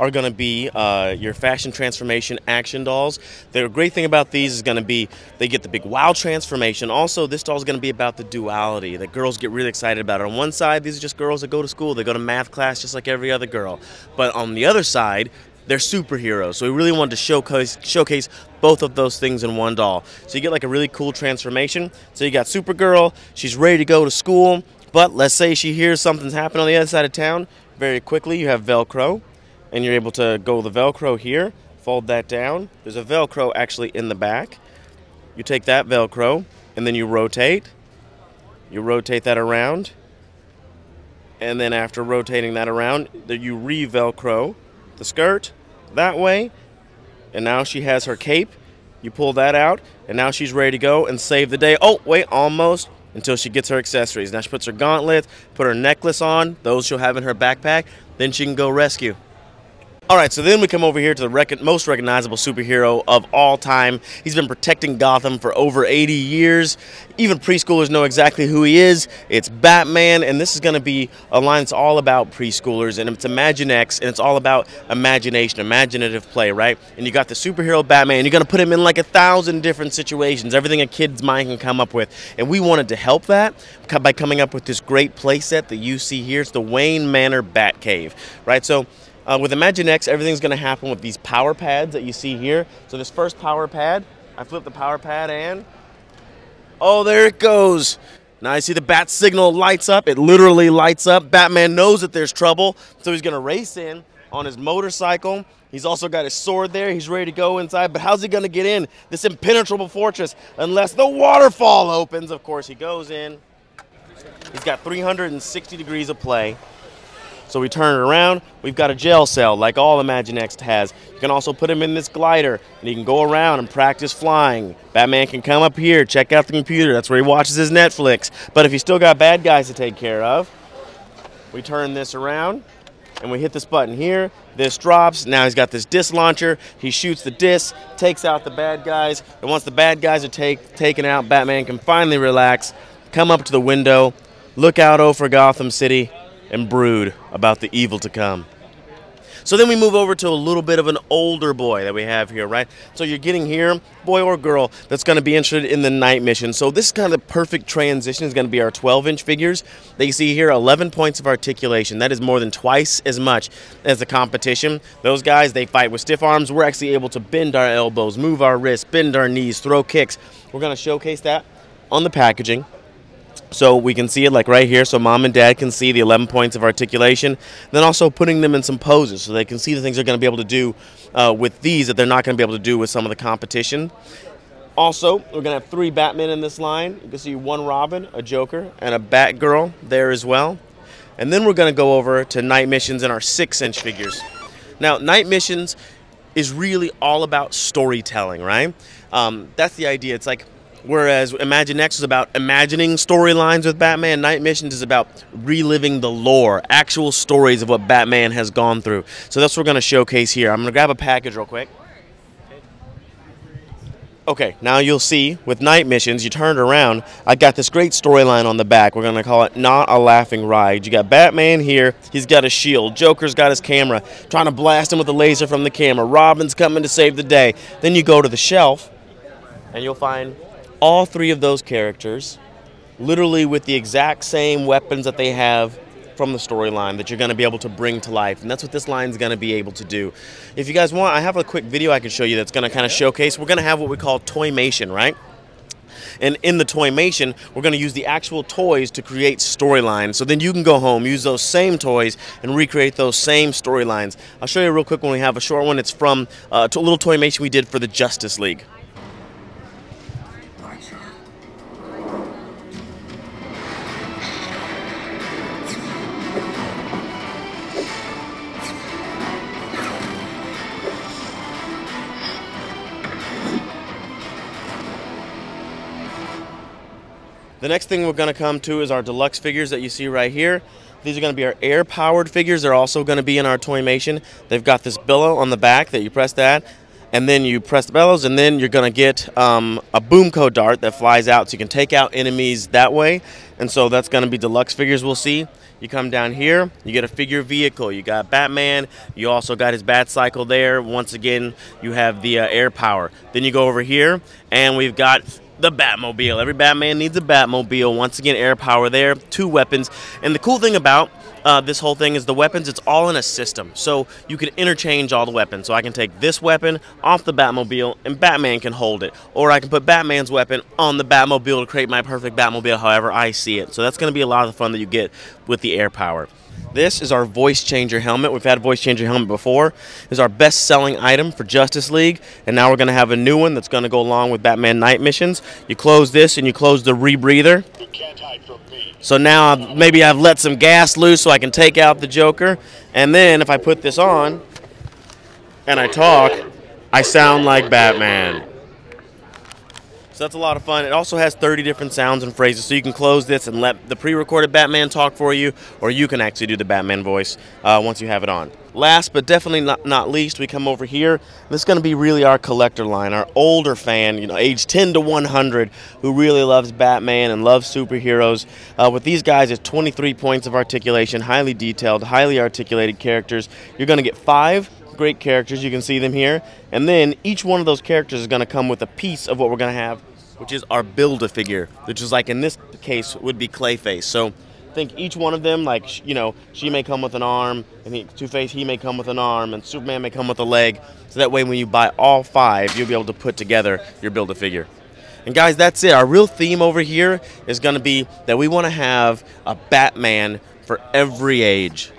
are going to be uh, your fashion transformation action dolls. The great thing about these is going to be they get the big wow transformation. Also, this doll is going to be about the duality that girls get really excited about. On one side, these are just girls that go to school, they go to math class just like every other girl. But on the other side, they're superheroes. So we really wanted to showcase showcase both of those things in one doll. So you get like a really cool transformation. So you got Supergirl, she's ready to go to school, but let's say she hears something's happening on the other side of town. Very quickly, you have Velcro, and you're able to go the Velcro here, fold that down. There's a Velcro actually in the back. You take that Velcro, and then you rotate. You rotate that around. And then after rotating that around, you re-Velcro the skirt that way. And now she has her cape. You pull that out, and now she's ready to go and save the day. Oh, wait, almost until she gets her accessories. Now she puts her gauntlet, put her necklace on, those she'll have in her backpack, then she can go rescue. All right, so then we come over here to the rec most recognizable superhero of all time. He's been protecting Gotham for over 80 years. Even preschoolers know exactly who he is. It's Batman, and this is going to be a line that's all about preschoolers, and it's Imaginext, and it's all about imagination, imaginative play, right? And you got the superhero Batman, you're going to put him in like a thousand different situations, everything a kid's mind can come up with. And we wanted to help that by coming up with this great playset that you see here. It's the Wayne Manor Batcave, right? So uh, with Imaginext, everything's going to happen with these power pads that you see here. So this first power pad, I flip the power pad and, oh, there it goes. Now I see the bat signal lights up. It literally lights up. Batman knows that there's trouble, so he's going to race in on his motorcycle. He's also got his sword there. He's ready to go inside. But how's he going to get in this impenetrable fortress unless the waterfall opens? Of course, he goes in. He's got 360 degrees of play. So we turn it around, we've got a jail cell like all Imaginext has. You can also put him in this glider and he can go around and practice flying. Batman can come up here, check out the computer, that's where he watches his Netflix. But if you still got bad guys to take care of, we turn this around and we hit this button here. This drops. Now he's got this disc launcher. He shoots the disc, takes out the bad guys. And once the bad guys are take, taken out, Batman can finally relax, come up to the window, look out oh, over Gotham City, and brood about the evil to come. So then we move over to a little bit of an older boy that we have here, right? So you're getting here, boy or girl, that's going to be interested in the Knight Mission. So this kind of perfect transition is going to be our 12-inch figures. You see here, 11 points of articulation. That is more than twice as much as the competition. Those guys, they fight with stiff arms. We're actually able to bend our elbows, move our wrists, bend our knees, throw kicks. We're going to showcase that on the packaging. So we can see it like right here, so mom and dad can see the 11 points of articulation. Then also putting them in some poses so they can see the things they're going to be able to do uh, with these that they're not going to be able to do with some of the competition. Also, we're going to have three Batmen in this line. You can see one Robin, a Joker, and a Batgirl there as well. And then we're going to go over to Knight Missions in our six inch figures. Now, Knight Missions is really all about storytelling, right? Um, that's the idea. It's like Whereas Imaginext is about imagining storylines with Batman, Knight Missions is about reliving the lore, actual stories of what Batman has gone through. So that's what we're going to showcase here. I'm going to grab a package real quick. Okay, now you'll see with Knight Missions, you turn it around, I got this great storyline on the back. We're going to call it Not a Laughing Ride. You got Batman here, he's got a shield. Joker's got his camera, trying to blast him with a laser from the camera. Robin's coming to save the day. Then you go to the shelf, and you'll find all three of those characters, literally with the exact same weapons that they have from the storyline that you're going to be able to bring to life. And that's what this line is going to be able to do. If you guys want, I have a quick video I can show you that's going to kind of showcase. We're going to have what we call toymation, right? And in the toymation, we're going to use the actual toys to create storylines. So then you can go home, use those same toys, and recreate those same storylines. I'll show you real quick when we have a short one. It's from uh, a little toymation we did for the Justice League. The next thing we're going to come to is our deluxe figures that you see right here. These are going to be our air-powered figures. They're also going to be in our Toymation. They've got this billow on the back that you press that, and then you press the bellows, and then you're gonna get um, a boomco dart that flies out, so you can take out enemies that way. And so that's gonna be deluxe figures we'll see. You come down here, you get a figure vehicle. You got Batman. You also got his Bat Cycle there. Once again, you have the uh, air power. Then you go over here, and we've got the Batmobile. Every Batman needs a Batmobile. Once again, air power there, two weapons. And the cool thing about uh, this whole thing is the weapons, it's all in a system. So you can interchange all the weapons. So I can take this weapon off the Batmobile and Batman can hold it. Or I can put Batman's weapon on the Batmobile to create my perfect Batmobile however I see it. So that's going to be a lot of the fun that you get with the air power. This is our voice changer helmet. We've had a voice changer helmet before. Is our best selling item for Justice League. And now we're going to have a new one that's going to go along with Batman Knight Missions. You close this and you close the rebreather. So now maybe I've let some gas loose so I can take out the Joker. And then if I put this on and I talk, I sound like Batman. So that's a lot of fun. It also has 30 different sounds and phrases, so you can close this and let the pre-recorded Batman talk for you, or you can actually do the Batman voice uh, once you have it on. Last but definitely not, not least, we come over here. This is going to be really our collector line, our older fan, you know, age 10 to 100, who really loves Batman and loves superheroes. Uh, with these guys, it's 23 points of articulation, highly detailed, highly articulated characters. You're going to get five great characters. You can see them here. And then each one of those characters is going to come with a piece of what we're going to have which is our Build-A-Figure, which is like in this case would be Clayface. So I think each one of them, like, you know, she may come with an arm, and Two-Face, he may come with an arm, and Superman may come with a leg. So that way when you buy all five, you'll be able to put together your Build-A-Figure. And guys, that's it. Our real theme over here is going to be that we want to have a Batman for every age.